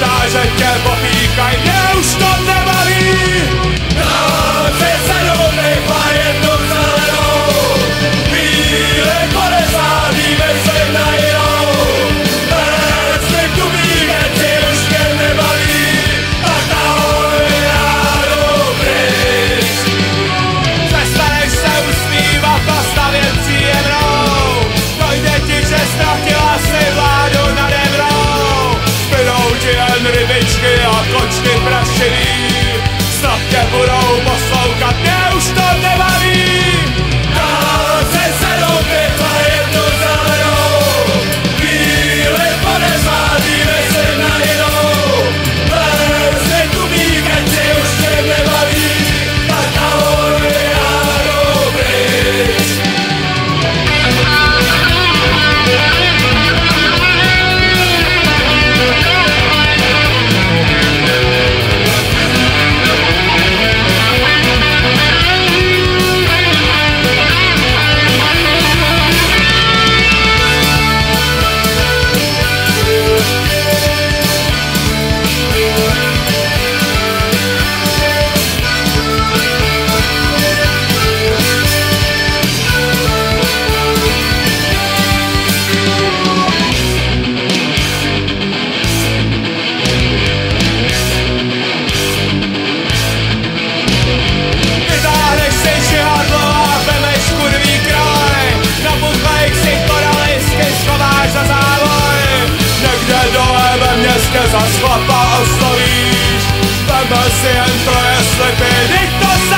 vastaan sen kelpo piikain vyprašený, snad tě budou Wszystkie za słaba ostolisz Będę się troje ślepy, nikt nas